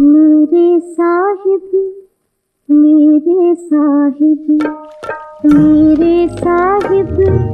मेरे साहिब मेरे साहिब मेरे साहिब।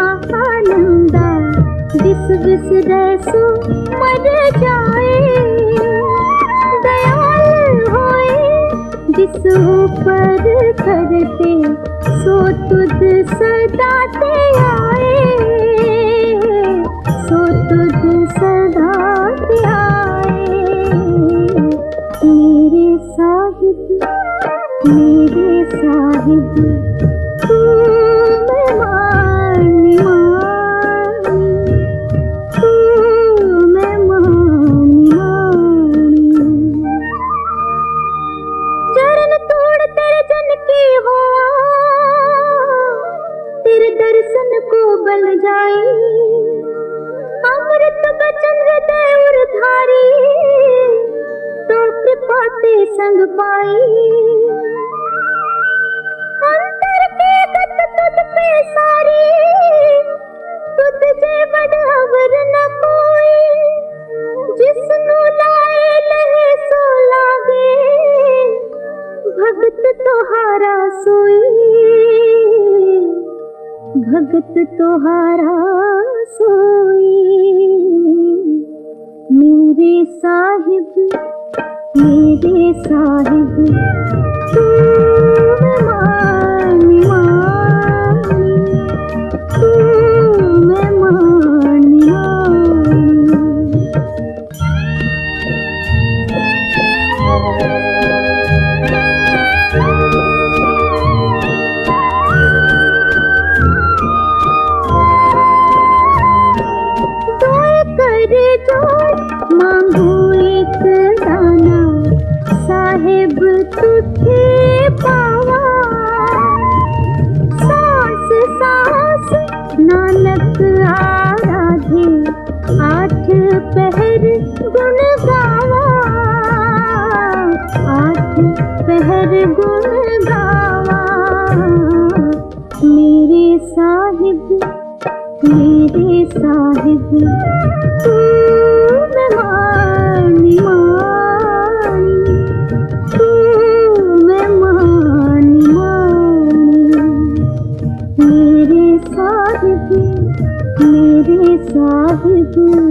महानंदा जिस विस रसो मर जाए। दयाल होए, जिस ऊपर करते, सो तुझ सदाते आए। सो तुझ सदाते आए। मेरे साहिब मेरे साहिब। दर्शन को बल जाए। अमृत बचन हृदय धारी तो कृपा ते संग पाई अंतर के गत तुझ पे सारी, तुझ जे न कोई। जिसनु लाए लहे सो लागे, भगत तोहारा सोई भगत तोहारा सोई। मेरे साहिब मेरे साहिब। आठ पहर आठ पहर मेरे साथ साहिब